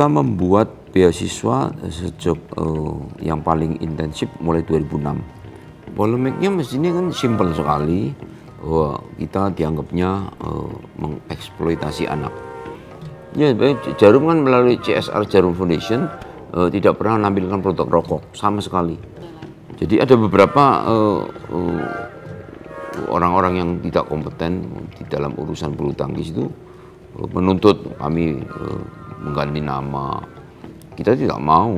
Kita membuat beasiswa sejak uh, yang paling intensif mulai 2006. Polemiknya mestinya kan simpel sekali. Bahwa kita dianggapnya uh, mengeksploitasi anak. Ya, Jarum kan melalui CSR Jarum Foundation uh, tidak pernah menampilkan produk rokok sama sekali. Jadi ada beberapa orang-orang uh, uh, yang tidak kompeten di dalam urusan bulu tangkis itu menuntut kami mengganti nama. Kita tidak mau.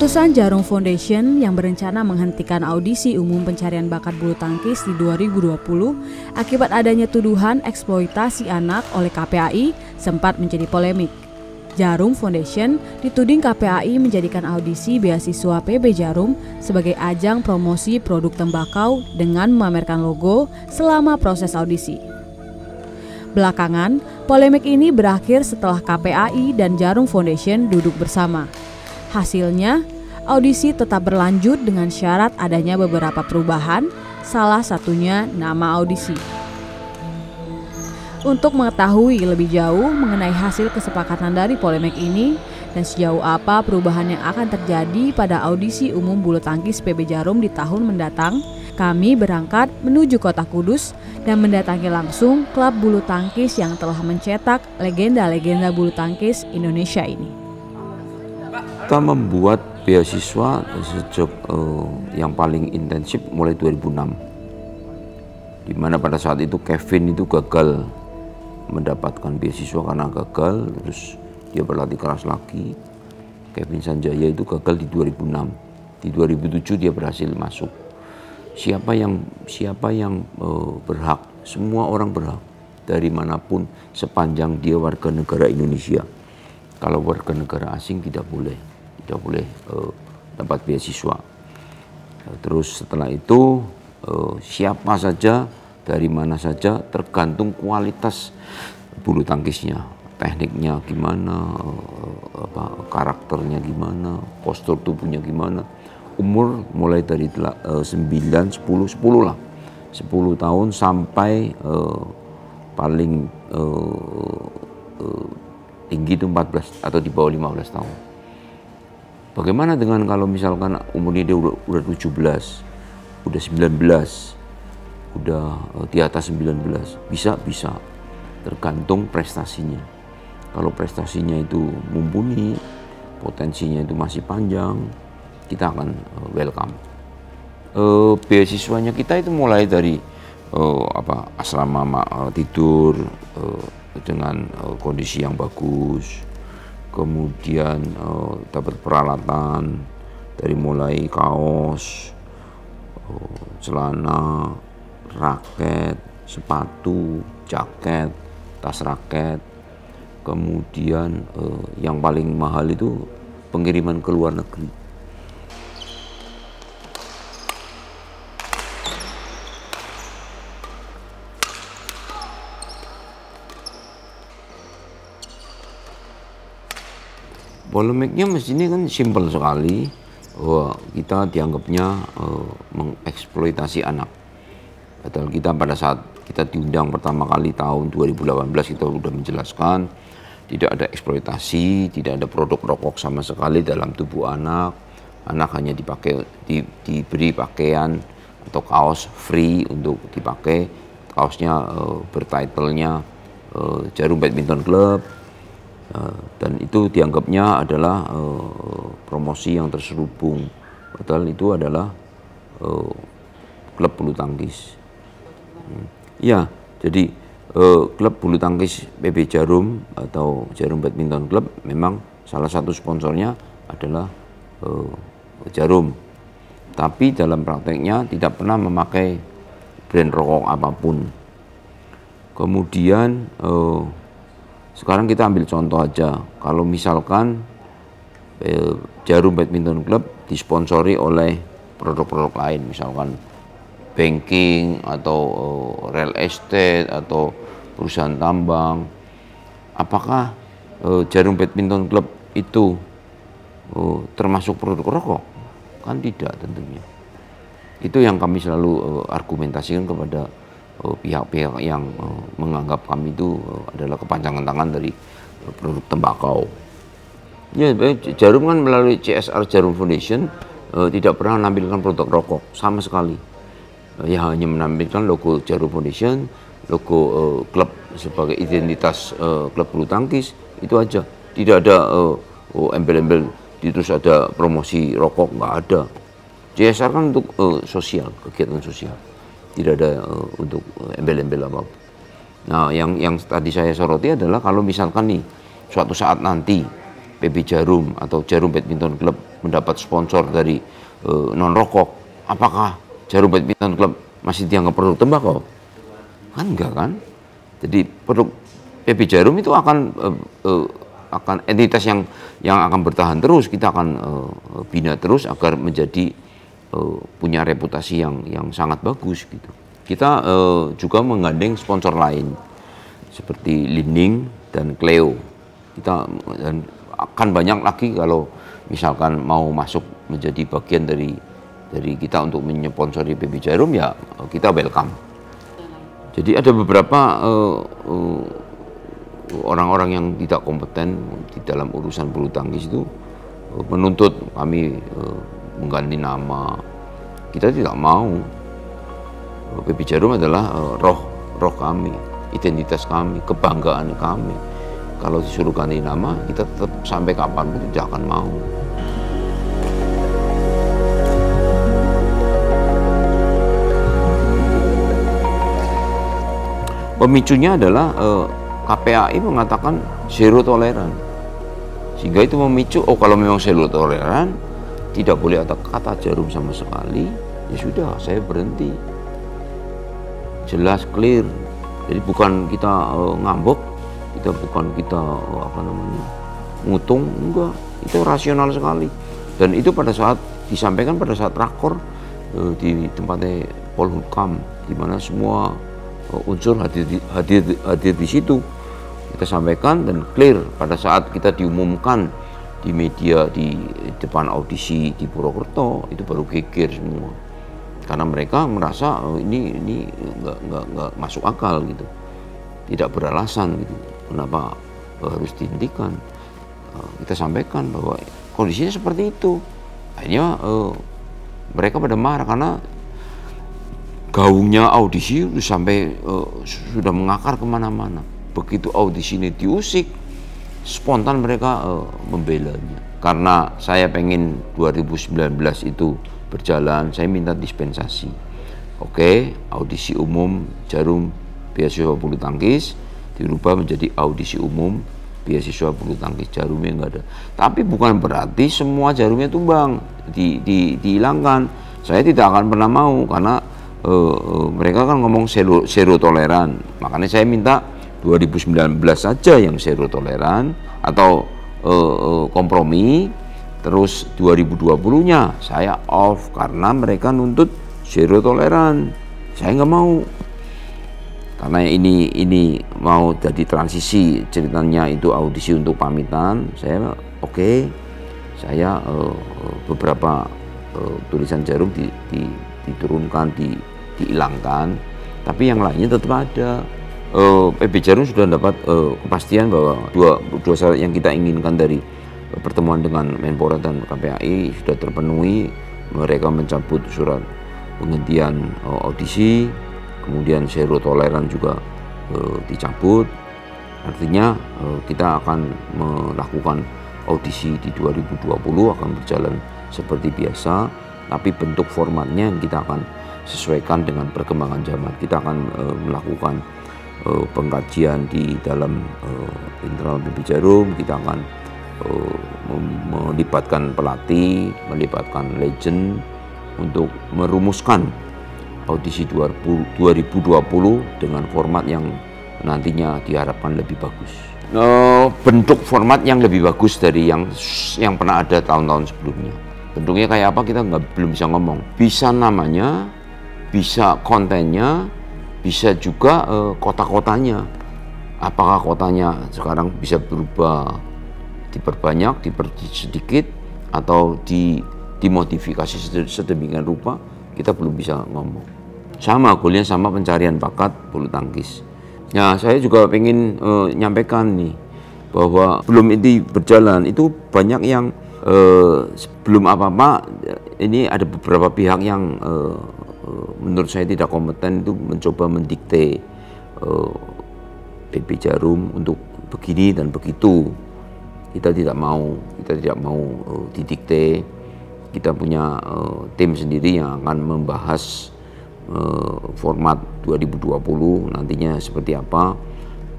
Keputusan Jarum Foundation yang berencana menghentikan audisi umum pencarian bakat bulu tangkis di 2020 akibat adanya tuduhan eksploitasi anak oleh KPAI sempat menjadi polemik. Jarum Foundation dituding KPAI menjadikan audisi beasiswa PB Jarum sebagai ajang promosi produk tembakau dengan memamerkan logo selama proses audisi. Belakangan, polemik ini berakhir setelah KPAI dan Jarum Foundation duduk bersama. Hasilnya, audisi tetap berlanjut dengan syarat adanya beberapa perubahan, salah satunya nama audisi. Untuk mengetahui lebih jauh mengenai hasil kesepakatan dari polemik ini dan sejauh apa perubahan yang akan terjadi pada audisi umum bulu tangkis PB Jarum di tahun mendatang, kami berangkat menuju kota Kudus dan mendatangi langsung klub bulu tangkis yang telah mencetak legenda-legenda bulu tangkis Indonesia ini. Kita membuat beasiswa sejak uh, yang paling intensif mulai 2006 di mana pada saat itu Kevin itu gagal mendapatkan beasiswa karena gagal terus dia berlatih keras lagi. Kevin Sanjaya itu gagal di 2006 di 2007 dia berhasil masuk. Siapa yang siapa yang uh, berhak? Semua orang berhak dari mana pun sepanjang dia warga negara Indonesia. Kalau warga negara asing tidak boleh tidak boleh uh, dapat beasiswa. Uh, terus setelah itu uh, siapa saja dari mana saja tergantung kualitas bulu tangkisnya, tekniknya gimana, uh, apa karakternya gimana, postur tubuhnya gimana. Umur mulai dari uh, 9, 10, 10 lah. 10 tahun sampai uh, paling uh, uh, tinggi itu 14 atau di bawah 15 tahun. Bagaimana dengan kalau misalkan umurnya dia udah, udah 17, udah 19, udah uh, di atas 19, bisa bisa tergantung prestasinya. Kalau prestasinya itu mumpuni, potensinya itu masih panjang, kita akan uh, welcome. Uh, beasiswanya kita itu mulai dari uh, apa asrama uh, tidur uh, dengan uh, kondisi yang bagus, kemudian uh, dapat peralatan dari mulai kaos, uh, celana, raket, sepatu, jaket, tas raket, kemudian uh, yang paling mahal itu pengiriman ke luar negeri. Polemiknya mestinya kan simpel sekali bahwa kita dianggapnya uh, mengeksploitasi anak. Padahal kita pada saat kita diundang pertama kali tahun 2018 kita sudah menjelaskan tidak ada eksploitasi, tidak ada produk rokok sama sekali dalam tubuh anak. Anak hanya dipakai di, diberi pakaian atau kaos free untuk dipakai. Kaosnya uh, bertitelnya uh, Jarum Badminton Club Eh, dan itu dianggapnya adalah uh, promosi yang terselubung. Padahal itu adalah uh, klub bulu tangkis. Ya jadi uh, klub bulu tangkis PB Jarum atau Jarum Badminton Club memang salah satu sponsornya adalah Jarum. Tapi dalam prakteknya tidak pernah memakai brand rokok apa pun. Kemudian sekarang kita ambil contoh aja, kalau misalkan eh, Jarum Badminton Club disponsori oleh produk-produk lain, misalkan banking atau eh, real estate atau perusahaan tambang, apakah uh, Jarum Badminton Club itu uh, termasuk produk rokok? Kan tidak tentunya. Itu yang kami selalu uh, argumentasikan kepada pihak-pihak uh, yang uh, menganggap kami itu uh, adalah kepanjangan tangan dari produk tembakau. Ya, Jarum kan melalui CSR Jarum Foundation tidak pernah menampilkan produk rokok sama sekali. Ya hanya menampilkan logo Jarum Foundation, logo klub sebagai identitas klub bulu tangkis itu aja. Tidak ada uh, oh, embel-embel terus ada promosi rokok nggak ada. CSR kan untuk sosial kegiatan sosial, tidak ada uh, untuk embel-embel apa. Nah, yang yang tadi saya soroti adalah kalau misalkan nih suatu saat nanti PB Jarum atau Jarum Badminton Club mendapat sponsor dari uh, non rokok, apakah Jarum Badminton Club masih dianggap produk tembakau? Kan enggak kan? Jadi produk PB Jarum itu akan uh, uh, akan entitas yang yang akan bertahan terus, kita akan uh, bina terus agar menjadi uh, punya reputasi yang yang sangat bagus gitu. Kita uh, juga menggandeng sponsor lain seperti Lining dan Cleo. Kita dan akan banyak lagi kalau misalkan mau masuk menjadi bagian dari dari kita untuk menyponsori PB Jarum ya kita welcome. Jadi ada beberapa orang-orang uh, uh, yang tidak kompeten di dalam urusan bulu tangkis itu uh, menuntut kami uh, mengganti nama. Kita tidak mau. PB Jarum adalah uh, roh roh kami, identitas kami, kebanggaan kami kalau disuruh ganti nama kita tetap sampai kapan pun tidak akan mau pemicunya adalah eh, KPAI mengatakan zero toleran sehingga itu memicu oh kalau memang zero toleran tidak boleh ada kata jarum sama sekali. Ya sudah saya berhenti. Jelas clear. Jadi bukan kita uh, ngambek. Kita bukan kita apa namanya ngutung. Enggak itu rasional sekali. Dan itu pada saat disampaikan pada saat rakor uh, di tempatnya Polhukam di mana semua uh, unsur hadir di, hadir hadir di situ. Kita sampaikan dan clear. Pada saat kita diumumkan di media di depan audisi di Purwokerto itu baru geger semua. Karena mereka merasa oh, ini ini nggak nggak nggak masuk akal gitu. Tidak beralasan gitu. Kenapa uh, harus dihentikan? Uh, kita sampaikan bahwa kondisinya seperti itu. Akhirnya uh, mereka pada marah karena gaungnya audisi sampai uh, sudah mengakar ke mana-mana. Begitu audisi ini diusik spontan mereka uh, membelanya karena saya pengen 2019 itu berjalan saya minta dispensasi oke audisi umum jarum beasiswa bulu tangkis dirubah menjadi audisi umum beasiswa bulu tangkis jarumnya nggak ada. Tapi bukan berarti semua jarumnya tumbang, di, di, dihilangkan. Saya tidak akan pernah mau karena uh, uh, mereka kan ngomong zero, zero toleran. Makanya saya minta 2019 saja yang zero toleran atau uh, uh, kompromi. Terus 2020-nya saya off karena mereka nuntut zero toleran. Saya nggak mau. Karena ini ini mau jadi transisi ceritanya itu audisi untuk pamitan. Saya oke. Okay, saya uh, beberapa uh, tulisan jarum di, di, diturunkan di, dihilangkan. Tapi yang lainnya tetap ada uh, PB Jarum sudah dapat uh, kepastian bahwa dua dua syarat yang kita inginkan dari uh, pertemuan dengan Menpora dan KPAI sudah terpenuhi. Mereka mencabut surat penghentian uh, audisi. Kemudian zero toleran juga e, dicabut. Artinya e, kita akan melakukan audisi di 2020 akan berjalan seperti biasa. Tapi bentuk formatnya yang kita akan sesuaikan dengan perkembangan zaman. Kita akan melakukan e, pengkajian di dalam e, internal BB Jarum kita akan e, melibatkan pelatih melibatkan legend untuk merumuskan audisi 2020 dengan format yang nantinya diharapkan lebih bagus. No, bentuk format yang lebih bagus dari yang yang pernah ada tahun-tahun sebelumnya. Bentuknya kayak apa kita nggak belum bisa ngomong. Bisa namanya, bisa kontennya, bisa juga uh, kota-kotanya. apakah kotanya sekarang bisa berubah diperbanyak, dipersedikit sedikit atau di dimodifikasi sedemikian rupa kita belum bisa ngomong. Sama golnya sama pencarian bakat bulu tangkis. Ya saya juga ingin uh, nyampaikan nih bahwa belum ini berjalan itu banyak yang uh, sebelum apa-apa ini ada beberapa pihak yang uh, menurut saya tidak kompeten itu mencoba mendikte uh, Jarum untuk begini dan begitu. Kita tidak mau, kita tidak mau uh, didikte. Kita punya uh, tim sendiri yang akan membahas uh, format 2020 nantinya seperti apa.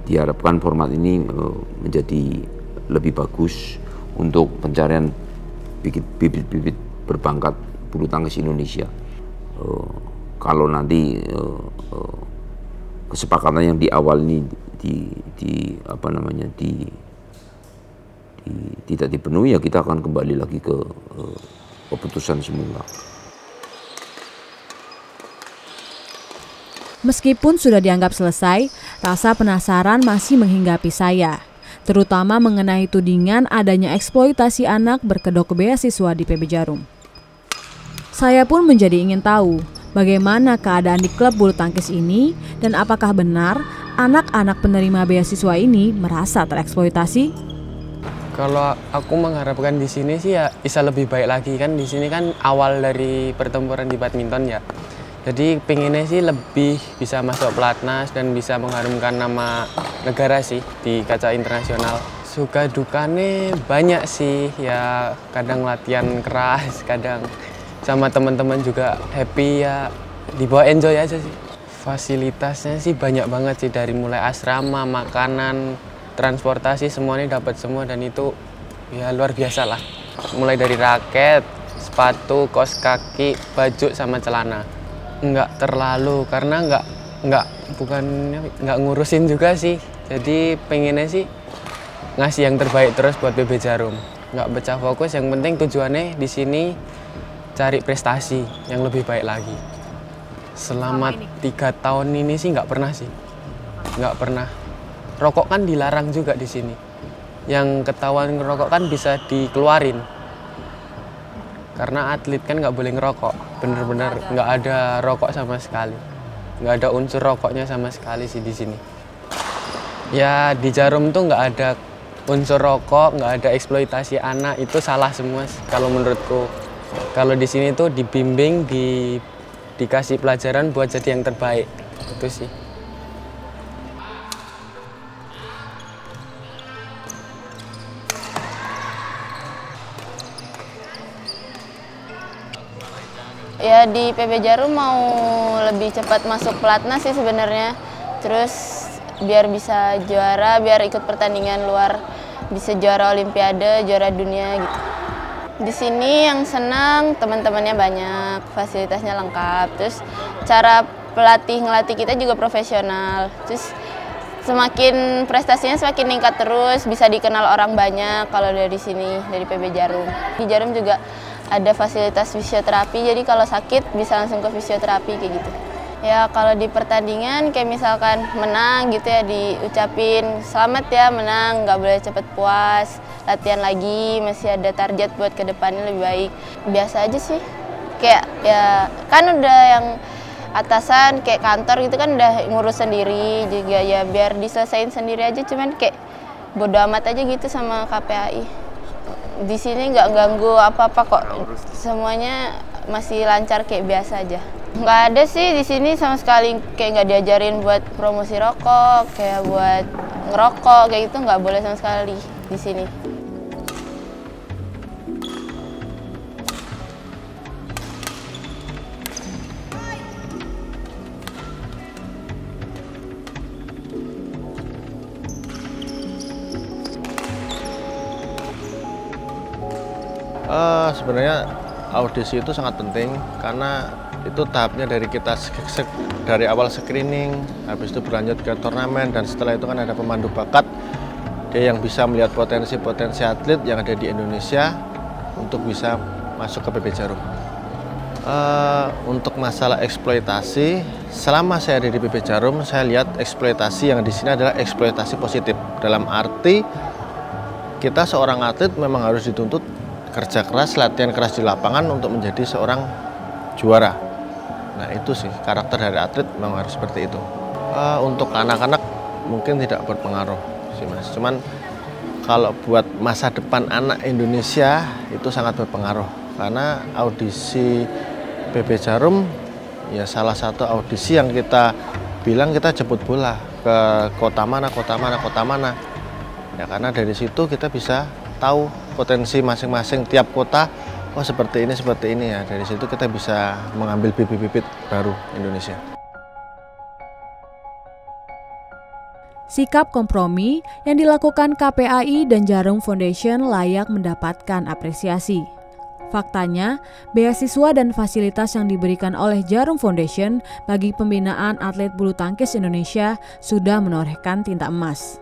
Diharapkan format ini uh, menjadi lebih bagus untuk pencarian bibit-bibit berbangkat bulu tangkis Indonesia. Uh, kalau nanti uh, uh, kesepakatan yang di awal ini di, di apa namanya di, di tidak dipenuhi ya kita akan kembali lagi ke uh, keputusan semula. Meskipun sudah dianggap selesai, rasa penasaran masih menghinggapi saya, terutama mengenai tudingan adanya eksploitasi anak berkedok beasiswa di PB Jarum. Saya pun menjadi ingin tahu bagaimana keadaan di klub bulu tangkis ini dan apakah benar anak-anak penerima beasiswa ini merasa tereksploitasi? Kalau aku mengharapkan di sini sih ya bisa lebih baik lagi kan di sini kan awal dari pertempuran di badminton ya. Jadi pinginnya sih lebih bisa masuk pelatnas dan bisa mengharumkan nama negara sih di kaca internasional. Suka dukanya banyak sih ya kadang latihan keras, kadang sama teman-teman juga happy ya dibawa enjoy aja sih. Fasilitasnya sih banyak banget sih dari mulai asrama, makanan, transportasi semuanya dapat semua dan itu ya luar biasa lah. Mulai dari raket, sepatu, kos kaki, baju sama celana. Enggak terlalu karena enggak enggak bukan enggak ngurusin juga sih. Jadi pengennya sih ngasih yang terbaik terus buat BB Jarum. Enggak pecah fokus, yang penting tujuannya di sini cari prestasi yang lebih baik lagi. Selama tiga tahun ini sih nggak pernah sih. Nggak pernah. Rokok kan dilarang juga di sini. Yang ketahuan ngerokok kan bisa dikeluarin. Karena atlet kan nggak boleh ngerokok. Bener-bener nggak ada. rokok sama sekali. Nggak ada unsur rokoknya sama sekali sih di sini. Ya di jarum tuh nggak ada unsur rokok nggak ada eksploitasi anak. Itu salah semua kalau menurutku kalau di sini tuh dibimbing di dikasih pelajaran buat jadi yang terbaik. Itu sih. Ya di PB Jarum mau lebih cepat masuk pelatnas sih sebenarnya. Terus biar bisa juara biar ikut pertandingan luar bisa juara olimpiade juara dunia gitu di sini yang senang teman-temannya banyak, fasilitasnya lengkap. Terus cara pelatih ngelatih kita juga profesional. Terus semakin prestasinya semakin meningkat terus, bisa dikenal orang banyak kalau dari sini dari PB Jarum. Di Jarum juga ada fasilitas fisioterapi, jadi kalau sakit bisa langsung ke fisioterapi kayak gitu. Ya kalau di pertandingan kayak misalkan menang gitu ya diucapin selamat ya menang, nggak boleh cepet puas latihan lagi, masih ada target buat ke depannya lebih baik. Biasa aja sih, kayak ya kan udah yang atasan kayak kantor gitu kan udah ngurus sendiri juga ya biar diselesain sendiri aja cuman kayak bodo amat aja gitu sama KPAI di sini nggak ganggu apa-apa kok. Semuanya masih lancar kayak biasa aja nggak ada sih di sini sama sekali kayak nggak diajarin buat promosi rokok kayak buat ngerokok kayak gitu nggak boleh sama sekali di sini. Uh, sebenarnya audisi itu sangat penting karena itu tahapnya dari kita dari awal screening, habis itu berlanjut ke turnamen dan setelah itu kan ada pemandu bakat dia yang bisa melihat potensi-potensi atlet yang ada di Indonesia untuk bisa masuk ke PB Jarum. Uh, untuk masalah eksploitasi, selama saya ada di PP Jarum, saya lihat eksploitasi yang di sini adalah eksploitasi positif. Dalam arti kita seorang atlet memang harus dituntut kerja keras, latihan keras di lapangan untuk menjadi seorang juara. Nah itu sih karakter dari atlet memang harus seperti itu. Uh, untuk anak-anak mungkin tidak berpengaruh sih mas. Cuman kalau buat masa depan anak Indonesia itu sangat berpengaruh karena audisi PB Jarum ya salah satu audisi yang kita bilang kita jemput bola ke kota mana, kota mana, kota mana. Ya karena dari situ kita bisa tahu potensi masing-masing tiap kota oh seperti ini seperti ini ya dari situ kita bisa mengambil bibit-bibit baru Indonesia. Sikap kompromi yang dilakukan KPAI dan Jarum Foundation layak mendapatkan apresiasi. Faktanya, beasiswa dan fasilitas yang diberikan oleh Jarum Foundation bagi pembinaan atlet bulu tangkis Indonesia sudah menorehkan tinta emas.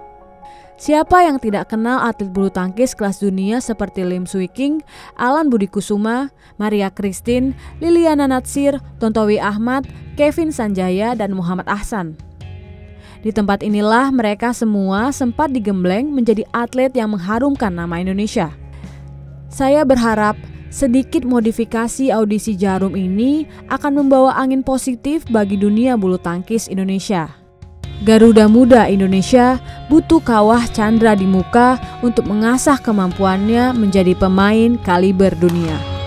Siapa yang tidak kenal atlet bulu tangkis kelas dunia seperti Lim Swee King, Alan Budi Kusuma, Maria Christine, Liliana Natsir, Tontowi Ahmad, Kevin Sanjaya, dan Muhammad Ahsan. Di tempat inilah mereka semua sempat digembleng menjadi atlet yang mengharumkan nama Indonesia. Saya berharap Sedikit modifikasi audisi Jarum ini akan membawa angin positif bagi dunia bulu tangkis Indonesia. Garuda Muda Indonesia butuh kawah Chandra di muka untuk mengasah kemampuannya menjadi pemain kaliber dunia.